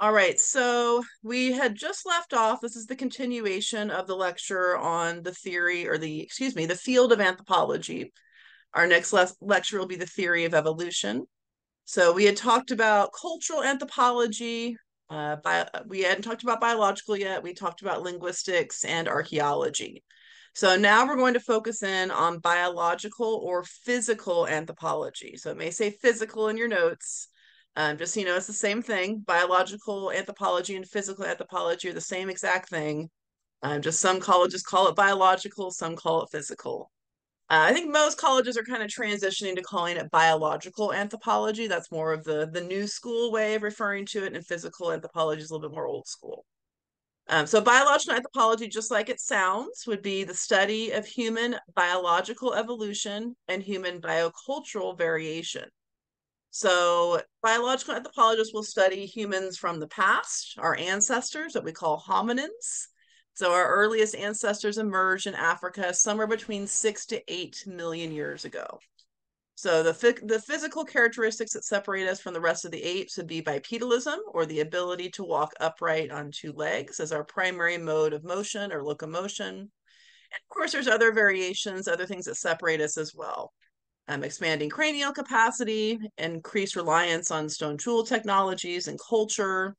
All right, so we had just left off. This is the continuation of the lecture on the theory or the, excuse me, the field of anthropology. Our next le lecture will be the theory of evolution. So we had talked about cultural anthropology. Uh, bio, we hadn't talked about biological yet. We talked about linguistics and archaeology. So now we're going to focus in on biological or physical anthropology. So it may say physical in your notes, um, just you know, it's the same thing. Biological anthropology and physical anthropology are the same exact thing. Um, just some colleges call it biological, some call it physical. Uh, I think most colleges are kind of transitioning to calling it biological anthropology. That's more of the the new school way of referring to it, and physical anthropology is a little bit more old school. Um, so biological anthropology, just like it sounds, would be the study of human biological evolution and human biocultural variation. So biological anthropologists will study humans from the past, our ancestors that we call hominins. So our earliest ancestors emerged in Africa somewhere between six to eight million years ago. So the, the physical characteristics that separate us from the rest of the apes would be bipedalism, or the ability to walk upright on two legs as our primary mode of motion or locomotion. And of course, there's other variations, other things that separate us as well um, expanding cranial capacity, increased reliance on stone tool technologies and culture,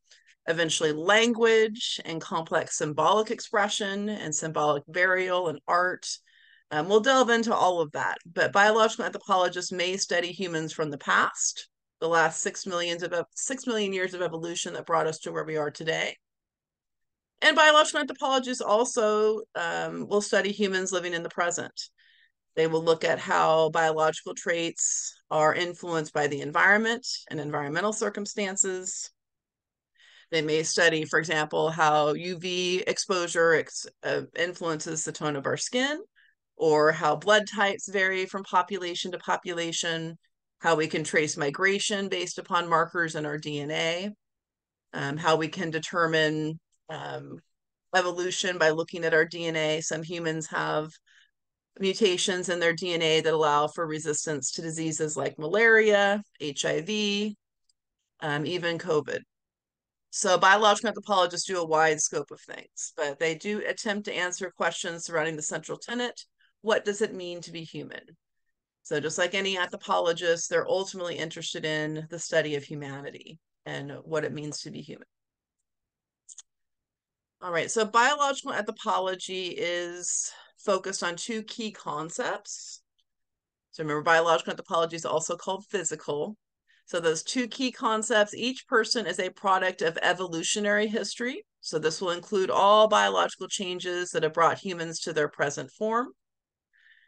eventually language and complex symbolic expression and symbolic burial and art. Um, we'll delve into all of that, but biological anthropologists may study humans from the past, the last six millions of six million years of evolution that brought us to where we are today. And biological anthropologists also um, will study humans living in the present. They will look at how biological traits are influenced by the environment and environmental circumstances. They may study, for example, how UV exposure ex uh, influences the tone of our skin, or how blood types vary from population to population, how we can trace migration based upon markers in our DNA, um, how we can determine um, evolution by looking at our DNA. Some humans have mutations in their DNA that allow for resistance to diseases like malaria, HIV, um, even COVID. So biological anthropologists do a wide scope of things, but they do attempt to answer questions surrounding the central tenet. What does it mean to be human? So just like any anthropologist, they're ultimately interested in the study of humanity and what it means to be human. All right, so biological anthropology is focused on two key concepts. So remember, biological anthropology is also called physical. So those two key concepts, each person is a product of evolutionary history. So this will include all biological changes that have brought humans to their present form.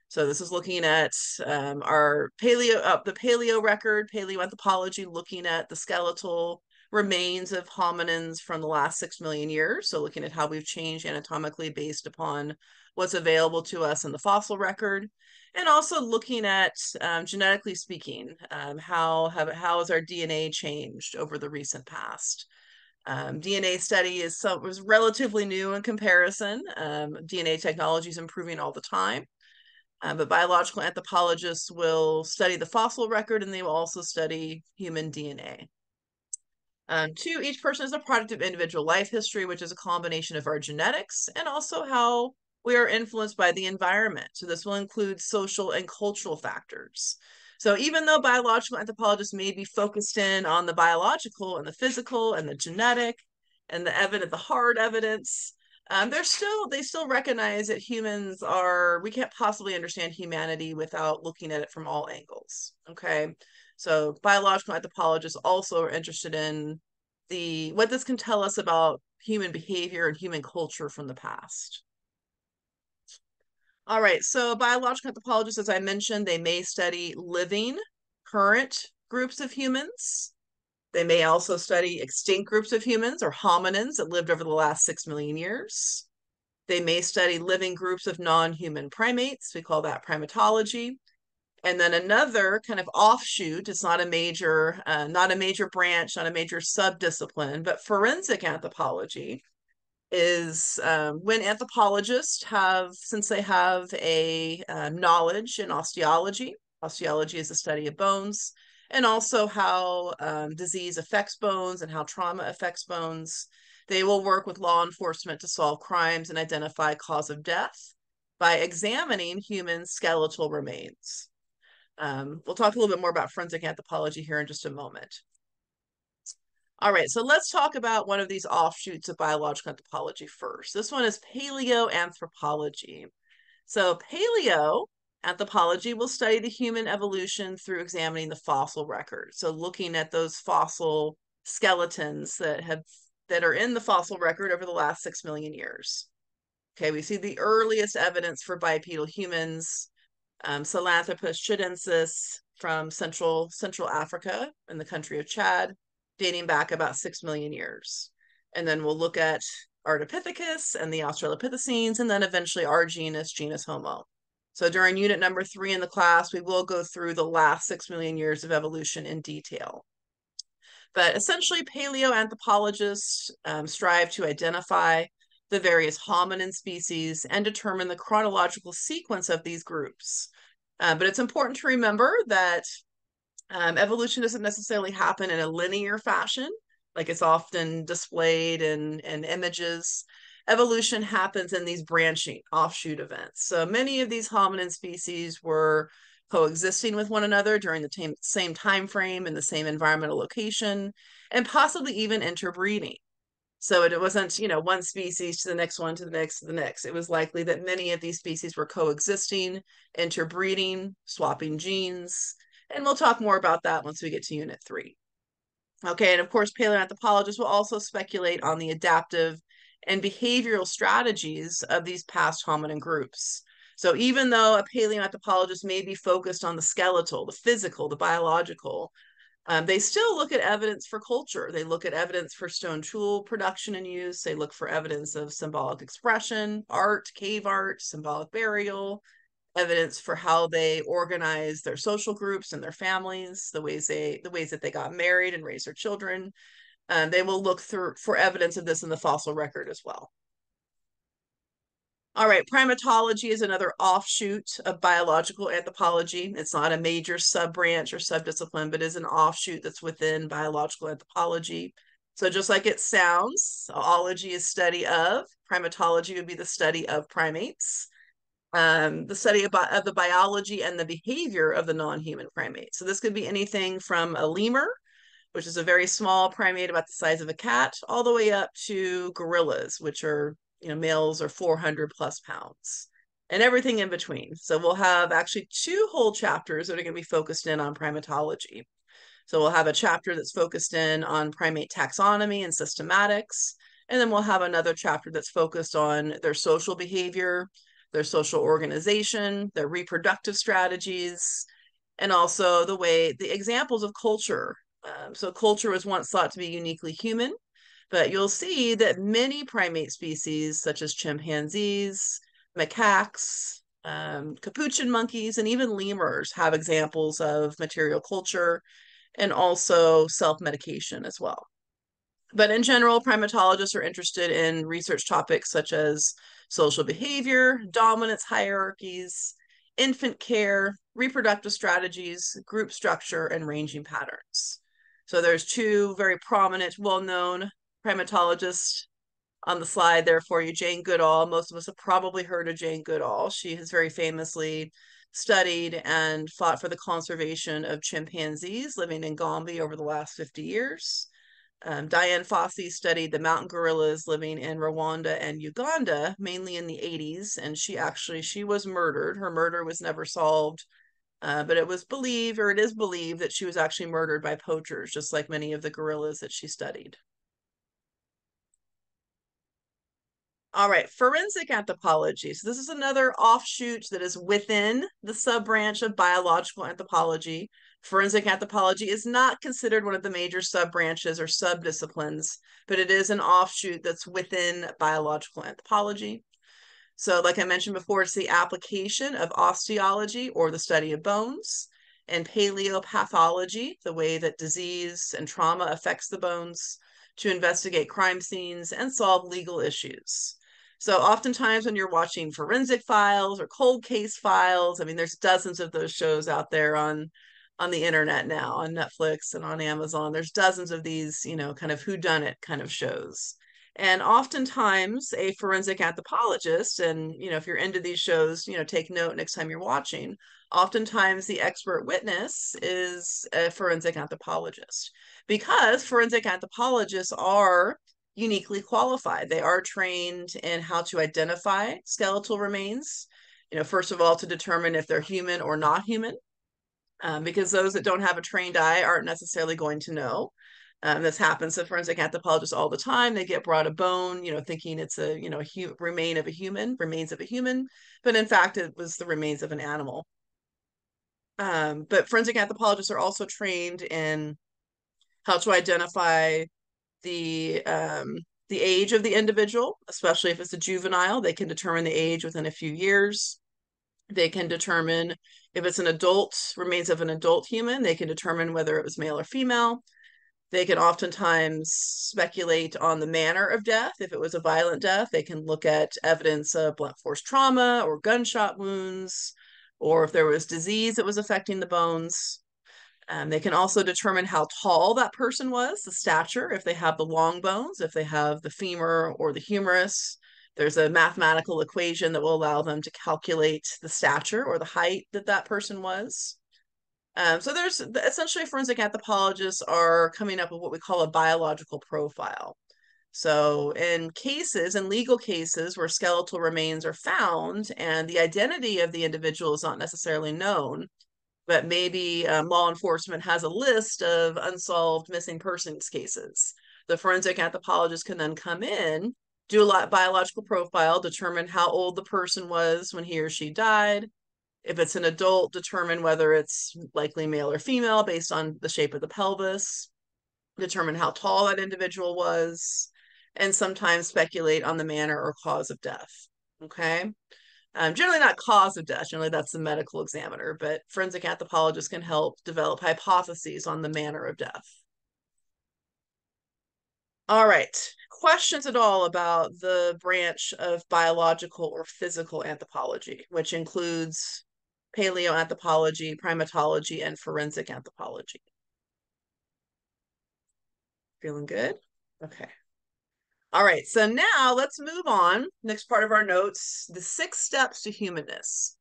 So this is looking at um, our paleo, uh, the paleo record, paleoanthropology, looking at the skeletal remains of hominins from the last six million years. So looking at how we've changed anatomically based upon what's available to us in the fossil record, and also looking at um, genetically speaking, um, how have how has our DNA changed over the recent past? Um, DNA study is so was relatively new in comparison. Um, DNA technology is improving all the time. Uh, but biological anthropologists will study the fossil record and they will also study human DNA. Um, two, each person is a product of individual life history, which is a combination of our genetics and also how we are influenced by the environment. So this will include social and cultural factors. So even though biological anthropologists may be focused in on the biological and the physical and the genetic and the evidence, the hard evidence, um, they're still they still recognize that humans are we can't possibly understand humanity without looking at it from all angles. Okay, so biological anthropologists also are interested in the what this can tell us about human behavior and human culture from the past. All right, so biological anthropologists, as I mentioned, they may study living current groups of humans. They may also study extinct groups of humans or hominins that lived over the last six million years. They may study living groups of non-human primates. We call that primatology. And then another kind of offshoot, it's not a major, uh, not a major branch, not a major subdiscipline, but forensic anthropology is um, when anthropologists have, since they have a uh, knowledge in osteology, osteology is the study of bones, and also how um, disease affects bones and how trauma affects bones. They will work with law enforcement to solve crimes and identify cause of death by examining human skeletal remains. Um, we'll talk a little bit more about forensic anthropology here in just a moment. All right, so let's talk about one of these offshoots of biological anthropology first. This one is paleoanthropology. So paleo anthropology will study the human evolution through examining the fossil record. So looking at those fossil skeletons that have that are in the fossil record over the last 6 million years. Okay, we see the earliest evidence for bipedal humans, um, Sahelanthropus tchadensis from central Central Africa in the country of Chad, dating back about 6 million years. And then we'll look at Ardipithecus and the Australopithecines, and then eventually our genus, genus Homo. So during unit number three in the class, we will go through the last six million years of evolution in detail. But essentially, paleoanthropologists um, strive to identify the various hominin species and determine the chronological sequence of these groups. Uh, but it's important to remember that um, evolution doesn't necessarily happen in a linear fashion, like it's often displayed in, in images evolution happens in these branching offshoot events. So many of these hominin species were coexisting with one another during the same, same time frame in the same environmental location and possibly even interbreeding. So it wasn't, you know, one species to the next one to the next to the next. It was likely that many of these species were coexisting, interbreeding, swapping genes. And we'll talk more about that once we get to unit three. Okay, and of course, paleoanthropologists will also speculate on the adaptive and behavioral strategies of these past hominin groups. So even though a paleoanthropologist may be focused on the skeletal, the physical, the biological, um, they still look at evidence for culture. They look at evidence for stone tool production and use. They look for evidence of symbolic expression, art, cave art, symbolic burial, evidence for how they organize their social groups and their families, the ways they the ways that they got married and raised their children, um, they will look through for evidence of this in the fossil record as well. All right, primatology is another offshoot of biological anthropology. It's not a major sub-branch or subdiscipline, but is an offshoot that's within biological anthropology. So just like it sounds, ology is study of, primatology would be the study of primates, um, the study of, of the biology and the behavior of the non-human primates. So this could be anything from a lemur which is a very small primate about the size of a cat, all the way up to gorillas, which are, you know, males are 400 plus pounds and everything in between. So we'll have actually two whole chapters that are going to be focused in on primatology. So we'll have a chapter that's focused in on primate taxonomy and systematics. And then we'll have another chapter that's focused on their social behavior, their social organization, their reproductive strategies, and also the way the examples of culture um, so culture was once thought to be uniquely human, but you'll see that many primate species, such as chimpanzees, macaques, um, capuchin monkeys, and even lemurs, have examples of material culture and also self medication as well. But in general, primatologists are interested in research topics such as social behavior, dominance hierarchies, infant care, reproductive strategies, group structure, and ranging patterns. So there's two very prominent, well-known primatologists on the slide there for you. Jane Goodall. Most of us have probably heard of Jane Goodall. She has very famously studied and fought for the conservation of chimpanzees living in Gombe over the last 50 years. Um, Dian Fossey studied the mountain gorillas living in Rwanda and Uganda, mainly in the 80s, and she actually she was murdered. Her murder was never solved uh, but it was believed, or it is believed, that she was actually murdered by poachers, just like many of the gorillas that she studied. All right, forensic anthropology. So this is another offshoot that is within the sub-branch of biological anthropology. Forensic anthropology is not considered one of the major sub-branches or sub-disciplines, but it is an offshoot that's within biological anthropology. So, like I mentioned before, it's the application of osteology or the study of bones and paleopathology, the way that disease and trauma affects the bones, to investigate crime scenes and solve legal issues. So, oftentimes, when you're watching forensic files or cold case files, I mean, there's dozens of those shows out there on on the internet now on Netflix and on Amazon. There's dozens of these, you know, kind of who done it kind of shows. And oftentimes a forensic anthropologist, and you know, if you're into these shows, you know, take note next time you're watching. Oftentimes the expert witness is a forensic anthropologist because forensic anthropologists are uniquely qualified. They are trained in how to identify skeletal remains, you know, first of all, to determine if they're human or not human, um, because those that don't have a trained eye aren't necessarily going to know. Um, this happens to forensic anthropologists all the time. They get brought a bone, you know, thinking it's a, you know, a hu- remain of a human, remains of a human, but in fact, it was the remains of an animal. Um, but forensic anthropologists are also trained in how to identify the um, the age of the individual, especially if it's a juvenile. They can determine the age within a few years. They can determine if it's an adult, remains of an adult human. They can determine whether it was male or female. They can oftentimes speculate on the manner of death. If it was a violent death, they can look at evidence of blunt force trauma or gunshot wounds, or if there was disease that was affecting the bones. Um, they can also determine how tall that person was, the stature, if they have the long bones, if they have the femur or the humerus. There's a mathematical equation that will allow them to calculate the stature or the height that that person was. Um, so there's essentially forensic anthropologists are coming up with what we call a biological profile. So in cases, in legal cases where skeletal remains are found and the identity of the individual is not necessarily known, but maybe um, law enforcement has a list of unsolved missing persons cases. The forensic anthropologist can then come in, do a lot biological profile, determine how old the person was when he or she died, if it's an adult, determine whether it's likely male or female based on the shape of the pelvis, determine how tall that individual was, and sometimes speculate on the manner or cause of death. Okay. Um, generally not cause of death, generally that's the medical examiner, but forensic anthropologists can help develop hypotheses on the manner of death. All right. Questions at all about the branch of biological or physical anthropology, which includes paleoanthropology, primatology, and forensic anthropology. Feeling good? Okay. All right, so now let's move on. Next part of our notes, the six steps to humanness.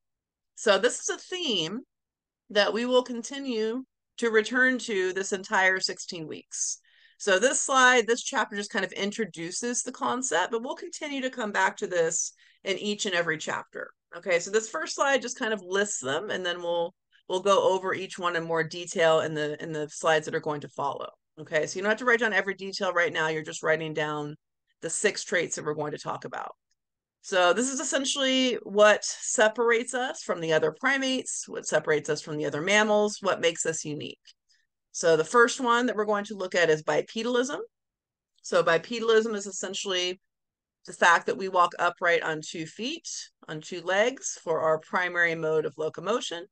So this is a theme that we will continue to return to this entire 16 weeks. So this slide, this chapter just kind of introduces the concept, but we'll continue to come back to this in each and every chapter. Okay, so this first slide just kind of lists them, and then we'll we'll go over each one in more detail in the in the slides that are going to follow. Okay, so you don't have to write down every detail right now. You're just writing down the six traits that we're going to talk about. So this is essentially what separates us from the other primates, what separates us from the other mammals, what makes us unique. So the first one that we're going to look at is bipedalism. So bipedalism is essentially the fact that we walk upright on two feet, on two legs for our primary mode of locomotion.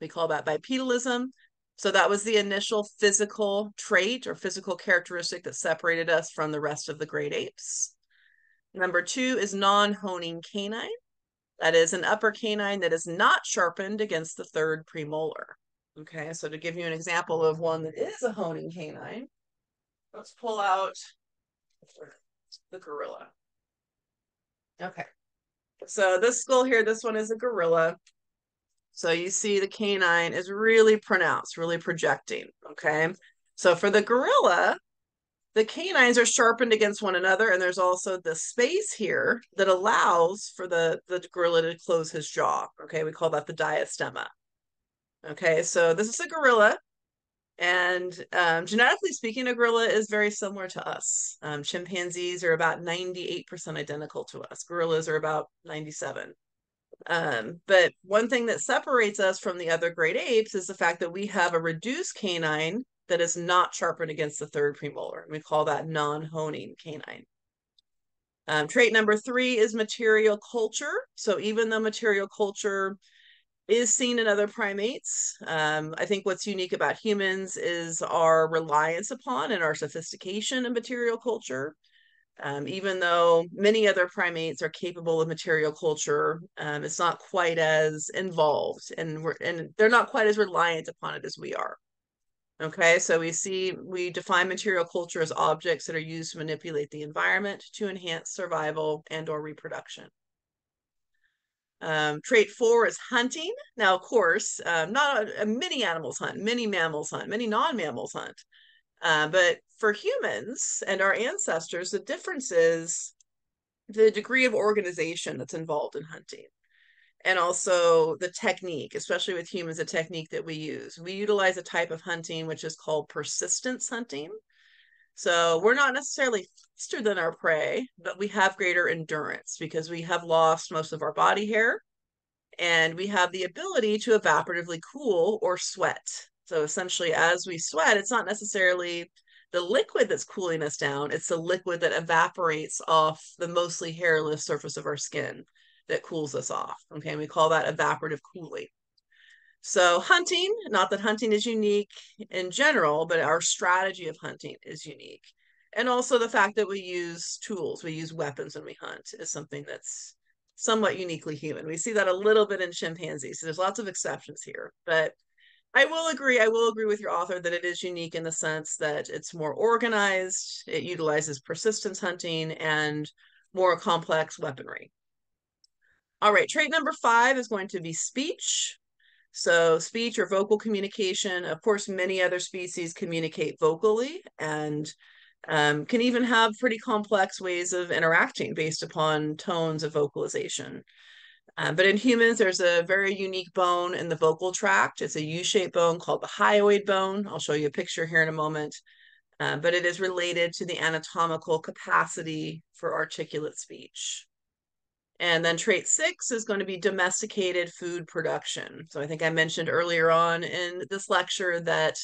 We call that bipedalism. So that was the initial physical trait or physical characteristic that separated us from the rest of the great apes. Number two is non-honing canine. That is an upper canine that is not sharpened against the third premolar. Okay, so to give you an example of one that is a honing canine, let's pull out the gorilla. Okay. So this skull here, this one is a gorilla. So you see the canine is really pronounced, really projecting. Okay. So for the gorilla, the canines are sharpened against one another, and there's also the space here that allows for the, the gorilla to close his jaw. Okay, we call that the diastema. Okay, so this is a gorilla. And um, genetically speaking, a gorilla is very similar to us. Um, chimpanzees are about 98% identical to us. Gorillas are about 97. Um, but one thing that separates us from the other great apes is the fact that we have a reduced canine that is not sharpened against the third premolar. And we call that non-honing canine. Um, trait number three is material culture. So even though material culture is seen in other primates. Um, I think what's unique about humans is our reliance upon and our sophistication in material culture. Um, even though many other primates are capable of material culture, um, it's not quite as involved, and we're and they're not quite as reliant upon it as we are. Okay, so we see we define material culture as objects that are used to manipulate the environment to enhance survival and or reproduction. Um, trait four is hunting. Now, of course, um, not many animals hunt, many mammals hunt, many non-mammals hunt. Uh, but for humans and our ancestors, the difference is the degree of organization that's involved in hunting and also the technique, especially with humans, the technique that we use. We utilize a type of hunting which is called persistence hunting. So we're not necessarily faster than our prey, but we have greater endurance because we have lost most of our body hair and we have the ability to evaporatively cool or sweat. So essentially, as we sweat, it's not necessarily the liquid that's cooling us down, it's the liquid that evaporates off the mostly hairless surface of our skin that cools us off. Okay, and we call that evaporative cooling. So, hunting, not that hunting is unique in general, but our strategy of hunting is unique. And also the fact that we use tools, we use weapons when we hunt is something that's somewhat uniquely human. We see that a little bit in chimpanzees. So there's lots of exceptions here, but I will agree. I will agree with your author that it is unique in the sense that it's more organized, it utilizes persistence hunting and more complex weaponry. All right, trait number five is going to be speech. So, speech or vocal communication. Of course, many other species communicate vocally and um, can even have pretty complex ways of interacting based upon tones of vocalization. Um, but in humans, there's a very unique bone in the vocal tract. It's a U shaped bone called the hyoid bone. I'll show you a picture here in a moment. Uh, but it is related to the anatomical capacity for articulate speech. And then trait six is going to be domesticated food production. So I think I mentioned earlier on in this lecture that,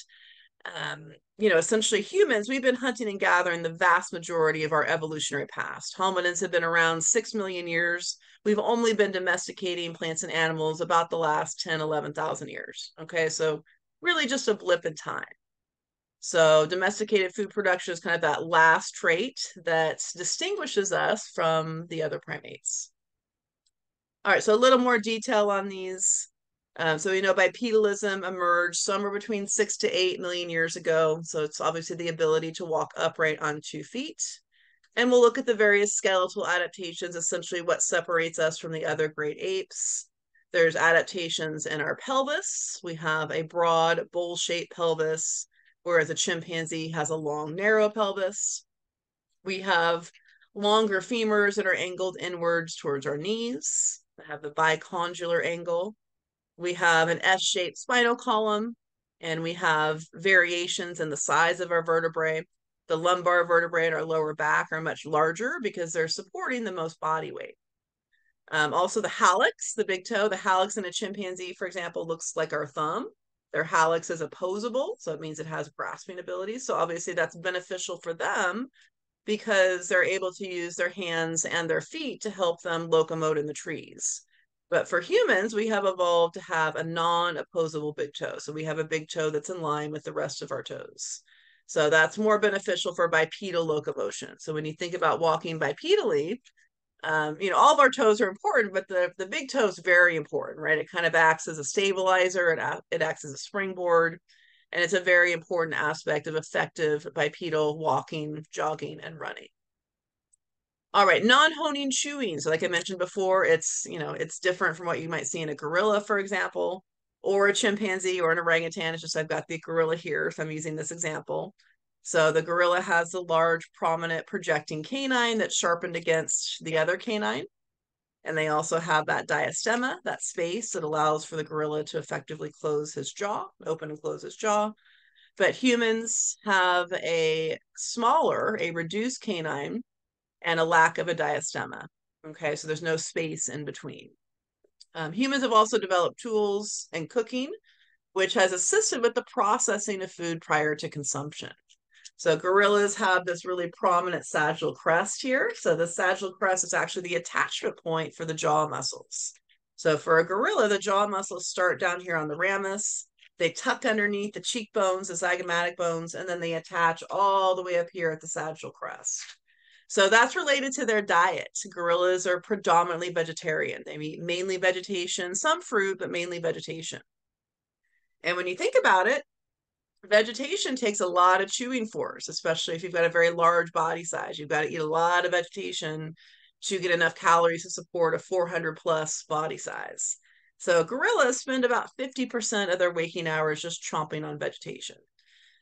um, you know, essentially humans, we've been hunting and gathering the vast majority of our evolutionary past. Hominins have been around 6 million years. We've only been domesticating plants and animals about the last 10, 11,000 years. Okay, so really just a blip in time. So domesticated food production is kind of that last trait that distinguishes us from the other primates. All right, so a little more detail on these. Um, so we know bipedalism emerged somewhere between six to eight million years ago. So it's obviously the ability to walk upright on two feet. And we'll look at the various skeletal adaptations, essentially what separates us from the other great apes. There's adaptations in our pelvis. We have a broad bowl-shaped pelvis, whereas a chimpanzee has a long, narrow pelvis. We have longer femurs that are angled inwards towards our knees have the bicondylar angle. We have an S-shaped spinal column, and we have variations in the size of our vertebrae. The lumbar vertebrae and our lower back are much larger because they're supporting the most body weight. Um, also, the hallux, the big toe, the hallux in a chimpanzee, for example, looks like our thumb. Their hallux is opposable, so it means it has grasping abilities. So obviously, that's beneficial for them because they're able to use their hands and their feet to help them locomote in the trees. But for humans, we have evolved to have a non opposable big toe. So we have a big toe that's in line with the rest of our toes. So that's more beneficial for bipedal locomotion. So when you think about walking bipedally, um, you know, all of our toes are important, but the, the big toe is very important, right? It kind of acts as a stabilizer, it, it acts as a springboard and it's a very important aspect of effective bipedal walking, jogging, and running. All right, non-honing chewing. So like I mentioned before, it's, you know, it's different from what you might see in a gorilla, for example, or a chimpanzee or an orangutan. It's just I've got the gorilla here, so I'm using this example. So the gorilla has the large, prominent projecting canine that's sharpened against the other canine. And they also have that diastema, that space that allows for the gorilla to effectively close his jaw, open and close his jaw. But humans have a smaller, a reduced canine, and a lack of a diastema. Okay, so there's no space in between. Um, humans have also developed tools and cooking, which has assisted with the processing of food prior to consumption. So gorillas have this really prominent sagittal crest here. So the sagittal crest is actually the attachment point for the jaw muscles. So for a gorilla, the jaw muscles start down here on the ramus. They tuck underneath the cheekbones, the zygomatic bones, and then they attach all the way up here at the sagittal crest. So that's related to their diet. Gorillas are predominantly vegetarian. They eat mainly vegetation, some fruit, but mainly vegetation. And when you think about it, vegetation takes a lot of chewing force, especially if you've got a very large body size. You've got to eat a lot of vegetation to get enough calories to support a 400 plus body size. So gorillas spend about 50% of their waking hours just chomping on vegetation.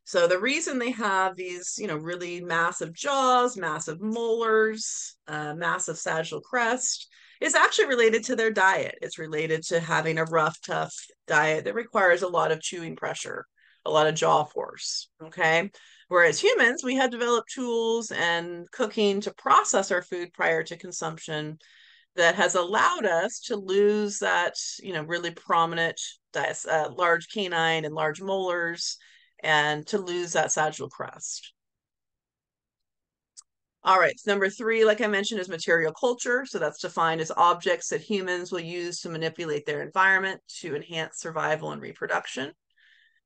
So the reason they have these, you know, really massive jaws, massive molars, uh, massive sagittal crest is actually related to their diet. It's related to having a rough, tough diet that requires a lot of chewing pressure, a lot of jaw force. Okay. Whereas humans, we had developed tools and cooking to process our food prior to consumption that has allowed us to lose that, you know, really prominent uh, large canine and large molars and to lose that sagittal crest. All right, so number three, like I mentioned, is material culture. So that's defined as objects that humans will use to manipulate their environment to enhance survival and reproduction.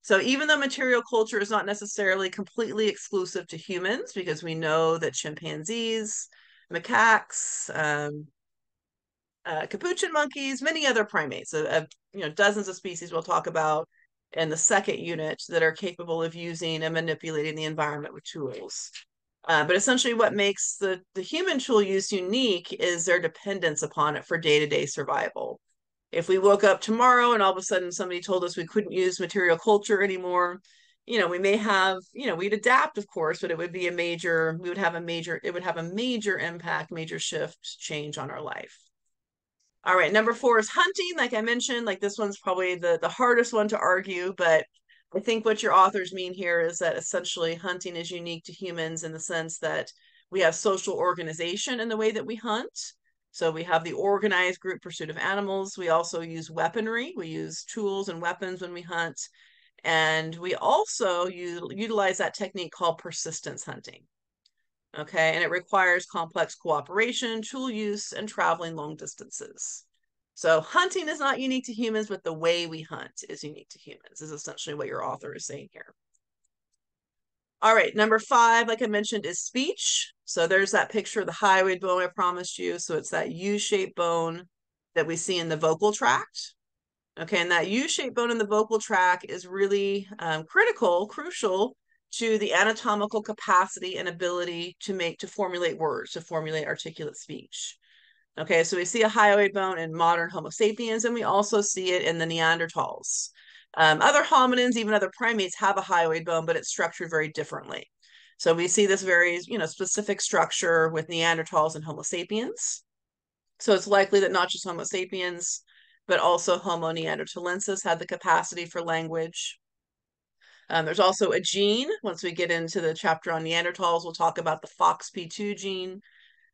So even though material culture is not necessarily completely exclusive to humans, because we know that chimpanzees, macaques, um, uh, capuchin monkeys, many other primates, you know, dozens of species we'll talk about in the second unit that are capable of using and manipulating the environment with tools. Uh, but essentially, what makes the, the human tool use unique is their dependence upon it for day to day survival. If we woke up tomorrow and all of a sudden somebody told us we couldn't use material culture anymore, you know, we may have, you know, we'd adapt, of course, but it would be a major, we would have a major, it would have a major impact, major shift, change on our life. All right, number four is hunting. Like I mentioned, like this one's probably the the hardest one to argue, but I think what your authors mean here is that essentially hunting is unique to humans in the sense that we have social organization in the way that we hunt. So we have the organized group pursuit of animals. We also use weaponry. We use tools and weapons when we hunt. And we also utilize that technique called persistence hunting. Okay, and it requires complex cooperation, tool use, and traveling long distances. So hunting is not unique to humans, but the way we hunt is unique to humans, is essentially what your author is saying here. All right, number five, like I mentioned, is speech. So there's that picture of the hyoid bone I promised you. So it's that U-shaped bone that we see in the vocal tract. Okay, and that U-shaped bone in the vocal tract is really um, critical, crucial to the anatomical capacity and ability to make to formulate words to formulate articulate speech okay so we see a hyoid bone in modern homo sapiens and we also see it in the neanderthals um, other hominins even other primates have a hyoid bone but it's structured very differently so we see this very you know specific structure with neanderthals and homo sapiens so it's likely that not just homo sapiens but also homo neanderthalensis had the capacity for language um, there's also a gene. Once we get into the chapter on Neanderthals, we'll talk about the FOXP2 gene.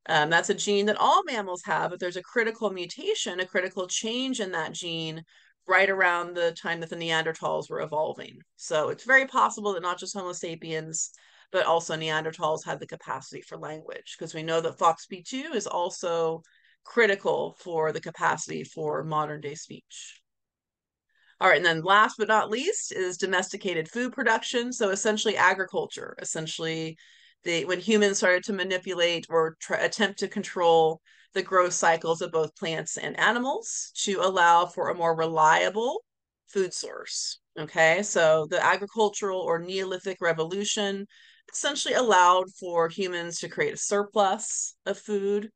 Um, that's a gene that all mammals have, but there's a critical mutation, a critical change in that gene right around the time that the Neanderthals were evolving. So it's very possible that not just Homo sapiens, but also Neanderthals had the capacity for language, because we know that FOXP2 is also critical for the capacity for modern day speech. All right, and then last but not least is domesticated food production. So essentially agriculture, essentially the when humans started to manipulate or try, attempt to control the growth cycles of both plants and animals to allow for a more reliable food source. Okay, so the agricultural or Neolithic revolution essentially allowed for humans to create a surplus of food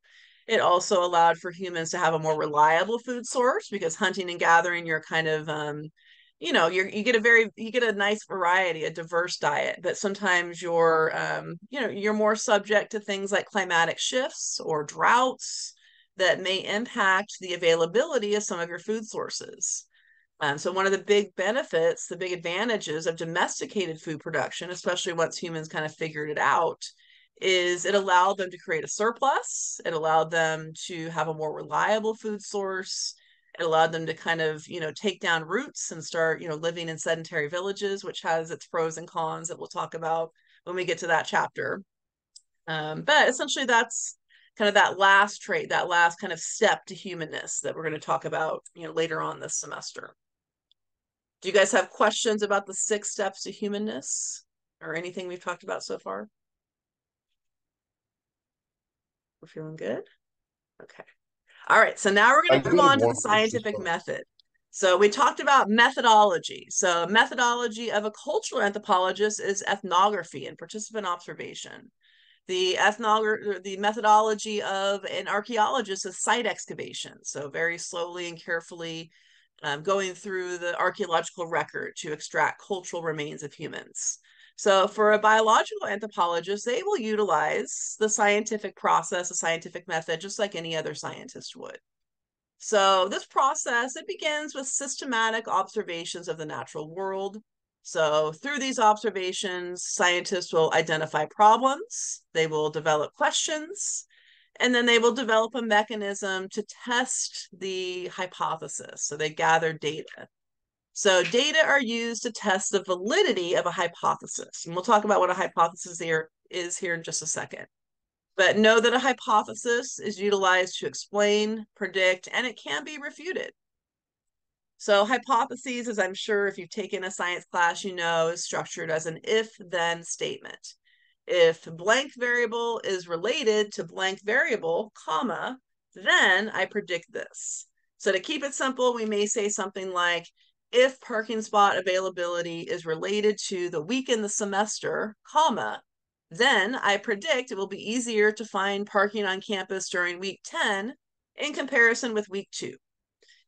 it also allowed for humans to have a more reliable food source because hunting and gathering, you're kind of, um, you know, you're, you get a very, you get a nice variety, a diverse diet, but sometimes you're, um, you know, you're more subject to things like climatic shifts or droughts that may impact the availability of some of your food sources. Um, so one of the big benefits, the big advantages of domesticated food production, especially once humans kind of figured it out, is it allowed them to create a surplus it allowed them to have a more reliable food source it allowed them to kind of you know take down roots and start you know living in sedentary villages which has its pros and cons that we'll talk about when we get to that chapter um, but essentially that's kind of that last trait that last kind of step to humanness that we're going to talk about you know later on this semester do you guys have questions about the six steps to humanness or anything we've talked about so far We're feeling good? Okay. All right. So now we're going to move on to the scientific method. So we talked about methodology. So methodology of a cultural anthropologist is ethnography and participant observation. The ethnography, the methodology of an archaeologist is site excavation. So very slowly and carefully um, going through the archaeological record to extract cultural remains of humans. So, for a biological anthropologist, they will utilize the scientific process, the scientific method, just like any other scientist would. So, this process it begins with systematic observations of the natural world. So, through these observations, scientists will identify problems, they will develop questions, and then they will develop a mechanism to test the hypothesis. So, they gather data. So data are used to test the validity of a hypothesis. And we'll talk about what a hypothesis here is here in just a second. But know that a hypothesis is utilized to explain, predict, and it can be refuted. So hypotheses, as I'm sure if you've taken a science class, you know, is structured as an if-then statement. If blank variable is related to blank variable, comma, then I predict this. So to keep it simple, we may say something like, if parking spot availability is related to the week in the semester, comma, then I predict it will be easier to find parking on campus during week 10 in comparison with week two.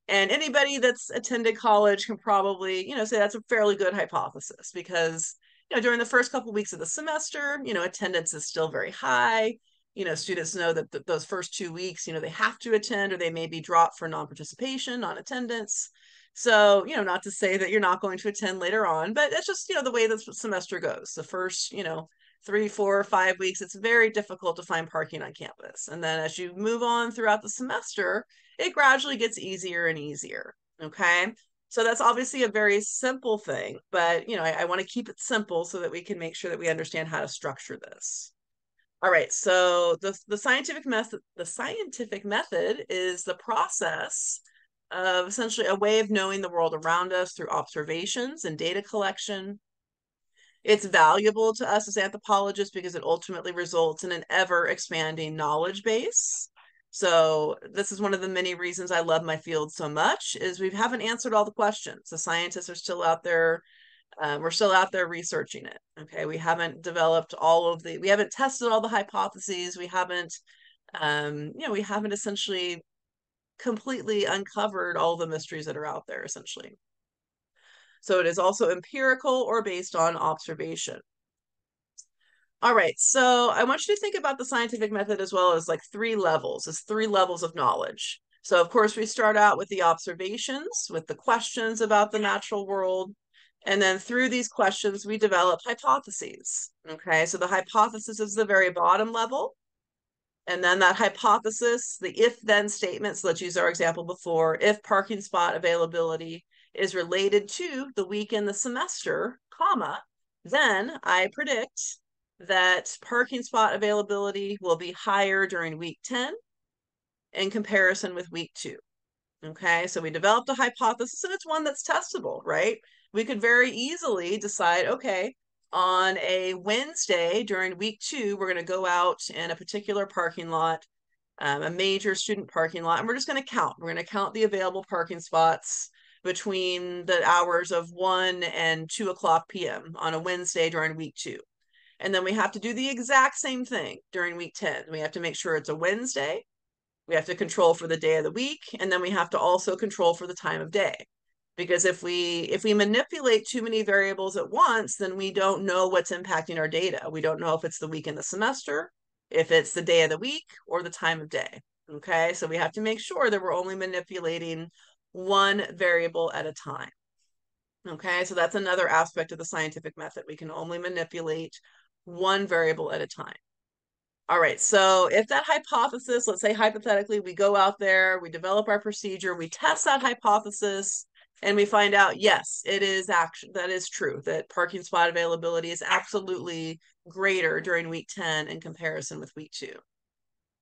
And anybody that's attended college can probably, you know, say that's a fairly good hypothesis because, you know, during the first couple of weeks of the semester, you know, attendance is still very high. You know, students know that th- those first two weeks, you know, they have to attend or they may be dropped for non participation, non attendance. So, you know, not to say that you're not going to attend later on, but it's just, you know, the way the semester goes. The first, you know, three, four, five weeks, it's very difficult to find parking on campus. And then as you move on throughout the semester, it gradually gets easier and easier. Okay. So that's obviously a very simple thing, but you know, I, I want to keep it simple so that we can make sure that we understand how to structure this. All right, so the, the scientific method the scientific method is the process of essentially a way of knowing the world around us through observations and data collection. It's valuable to us as anthropologists because it ultimately results in an ever expanding knowledge base. So this is one of the many reasons I love my field so much is we haven't answered all the questions. The scientists are still out there. Uh, we're still out there researching it. Okay, we haven't developed all of the. We haven't tested all the hypotheses. We haven't, um, you know, we haven't essentially completely uncovered all the mysteries that are out there, essentially. So it is also empirical or based on observation. All right, so I want you to think about the scientific method as well as like three levels, as three levels of knowledge. So, of course, we start out with the observations, with the questions about the natural world. And then through these questions, we develop hypotheses. Okay, so the hypothesis is the very bottom level. And then that hypothesis, the if then statement, so let's use our example before, if parking spot availability is related to the week in the semester, comma, then I predict that parking spot availability will be higher during week 10 in comparison with week two. Okay, so we developed a hypothesis and it's one that's testable, right? We could very easily decide, okay, on a Wednesday during week two, we're going to go out in a particular parking lot, um, a major student parking lot, and we're just going to count. We're going to count the available parking spots between the hours of 1 and 2 o'clock p.m. on a Wednesday during week two. And then we have to do the exact same thing during week 10. We have to make sure it's a Wednesday. We have to control for the day of the week. And then we have to also control for the time of day because if we if we manipulate too many variables at once then we don't know what's impacting our data. We don't know if it's the week in the semester if it's the day of the week or the time of day okay? So we have to make sure that we're only manipulating one variable at a time okay? So that's another aspect of the scientific method. We can only manipulate one variable at a time. All right, so if that hypothesis, let's say hypothetically, we go out there, we develop our procedure, we test that hypothesis, and we find out yes it is actually that is true that parking spot availability is absolutely greater during week 10 in comparison with week 2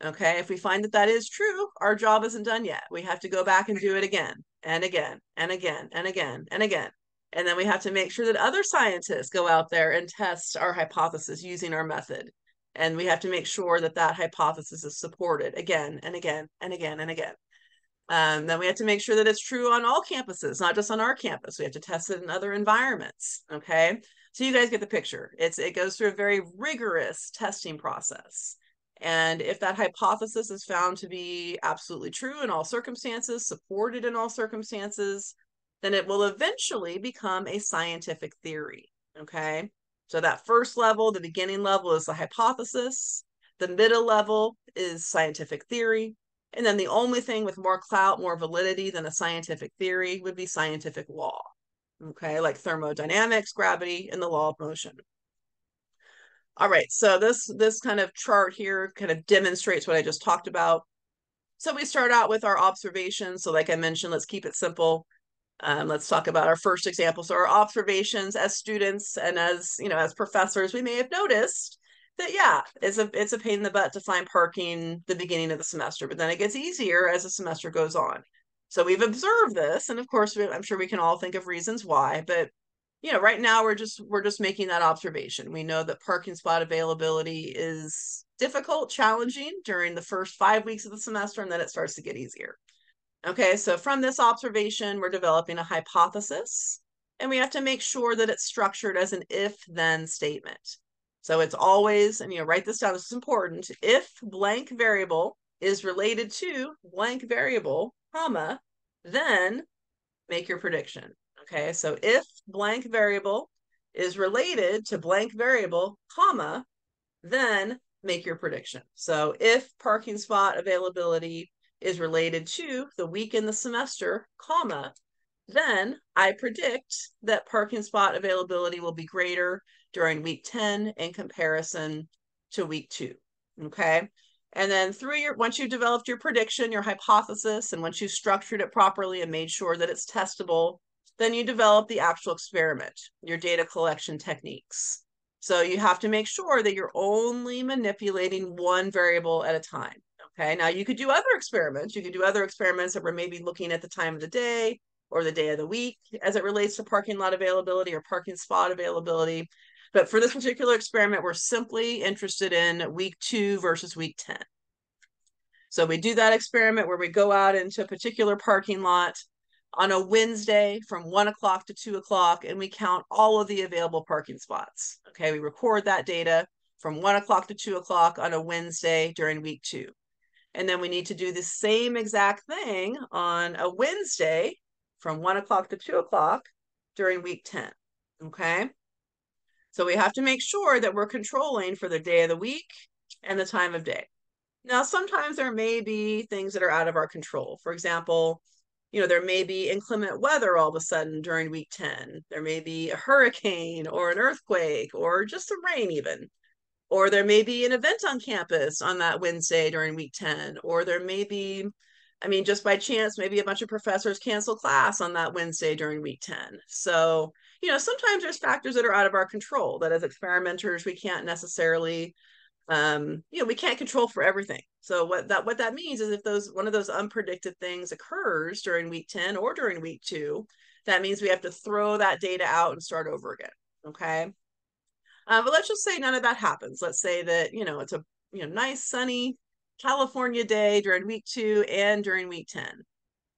okay if we find that that is true our job isn't done yet. We have to go back and do it again and again and again and again and again. And then we have to make sure that other scientists go out there and test our hypothesis using our method. And we have to make sure that that hypothesis is supported again and again and again and again. Um, then we have to make sure that it's true on all campuses, not just on our campus. We have to test it in other environments. Okay. So you guys get the picture. It's it goes through a very rigorous testing process. And if that hypothesis is found to be absolutely true in all circumstances, supported in all circumstances, then it will eventually become a scientific theory. Okay. So that first level, the beginning level, is the hypothesis. The middle level is scientific theory. And then the only thing with more clout, more validity than a scientific theory would be scientific law. Okay, like thermodynamics, gravity, and the law of motion. All right, so this this kind of chart here kind of demonstrates what I just talked about. So we start out with our observations. So like I mentioned, let's keep it simple. Um, let's talk about our first example. So our observations as students and as you know as professors, we may have noticed that yeah, it's a it's a pain in the butt to find parking the beginning of the semester, but then it gets easier as the semester goes on. So we've observed this, and of course, we, I'm sure we can all think of reasons why. But you know, right now we're just we're just making that observation. We know that parking spot availability is difficult, challenging during the first five weeks of the semester, and then it starts to get easier. Okay, so from this observation, we're developing a hypothesis, and we have to make sure that it's structured as an if-then statement. So it's always, and you know, write this down, this is important. If blank variable is related to blank variable, comma, then make your prediction. Okay, so if blank variable is related to blank variable, comma, then make your prediction. So if parking spot availability is related to the week in the semester, comma, then I predict that parking spot availability will be greater during week 10 in comparison to week two. Okay. And then through your, once you've developed your prediction, your hypothesis, and once you've structured it properly and made sure that it's testable, then you develop the actual experiment, your data collection techniques. So you have to make sure that you're only manipulating one variable at a time. Okay, now you could do other experiments. You could do other experiments that were maybe looking at the time of the day or the day of the week as it relates to parking lot availability or parking spot availability. But for this particular experiment, we're simply interested in week two versus week 10. So we do that experiment where we go out into a particular parking lot on a Wednesday from one o'clock to two o'clock, and we count all of the available parking spots. Okay, we record that data from one o'clock to two o'clock on a Wednesday during week two. And then we need to do the same exact thing on a Wednesday from one o'clock to two o'clock during week 10. Okay. So we have to make sure that we're controlling for the day of the week and the time of day. Now, sometimes there may be things that are out of our control. For example, you know, there may be inclement weather all of a sudden during week 10. There may be a hurricane or an earthquake or just some rain, even or there may be an event on campus on that Wednesday during week 10, or there may be, I mean, just by chance, maybe a bunch of professors cancel class on that Wednesday during week 10. So, you know, sometimes there's factors that are out of our control that as experimenters, we can't necessarily, um, you know, we can't control for everything. So what that what that means is if those one of those unpredicted things occurs during week 10 or during week two, that means we have to throw that data out and start over again. Okay. Uh, but let's just say none of that happens. Let's say that, you know, it's a you know nice sunny California day during week two and during week 10.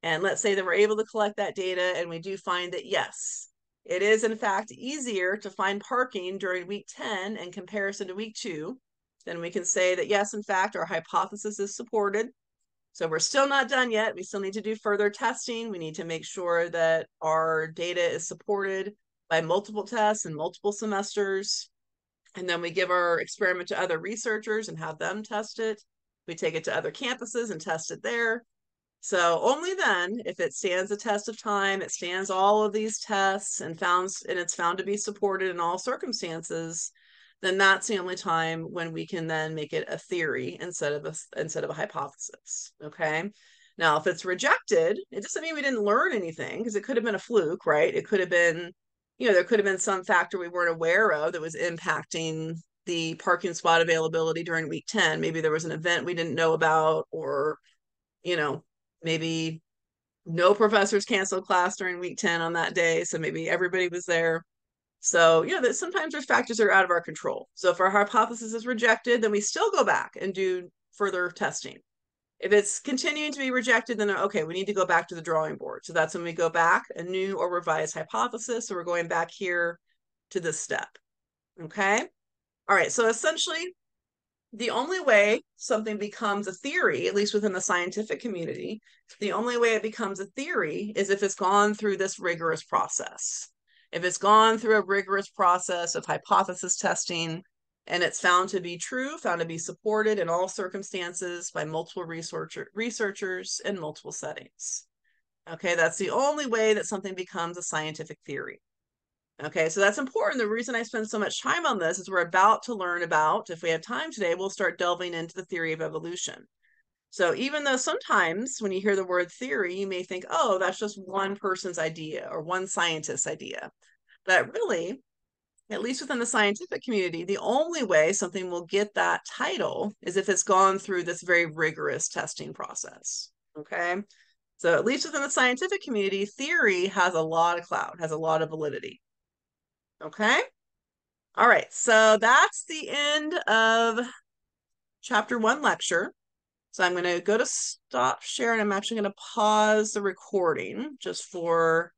And let's say that we're able to collect that data and we do find that yes, it is in fact easier to find parking during week 10 in comparison to week two. Then we can say that yes, in fact, our hypothesis is supported. So we're still not done yet. We still need to do further testing. We need to make sure that our data is supported by multiple tests and multiple semesters. And then we give our experiment to other researchers and have them test it. We take it to other campuses and test it there. So only then, if it stands the test of time, it stands all of these tests and found and it's found to be supported in all circumstances, then that's the only time when we can then make it a theory instead of a instead of a hypothesis. Okay. Now, if it's rejected, it doesn't mean we didn't learn anything because it could have been a fluke, right? It could have been you know, there could have been some factor we weren't aware of that was impacting the parking spot availability during week 10. Maybe there was an event we didn't know about, or, you know, maybe no professors canceled class during week 10 on that day. So maybe everybody was there. So, you know, that sometimes there's factors that are out of our control. So if our hypothesis is rejected, then we still go back and do further testing. If it's continuing to be rejected, then okay, we need to go back to the drawing board. So that's when we go back, a new or revised hypothesis. So we're going back here to this step. Okay. All right. So essentially, the only way something becomes a theory, at least within the scientific community, the only way it becomes a theory is if it's gone through this rigorous process. If it's gone through a rigorous process of hypothesis testing and it's found to be true, found to be supported in all circumstances by multiple researcher, researchers in multiple settings. Okay, that's the only way that something becomes a scientific theory. Okay, so that's important. The reason I spend so much time on this is we're about to learn about, if we have time today, we'll start delving into the theory of evolution. So even though sometimes when you hear the word theory, you may think, oh, that's just one person's idea or one scientist's idea. But really, at least within the scientific community, the only way something will get that title is if it's gone through this very rigorous testing process. Okay. So at least within the scientific community, theory has a lot of clout, has a lot of validity. Okay. All right. So that's the end of chapter one lecture. So I'm going to go to stop sharing. I'm actually going to pause the recording just for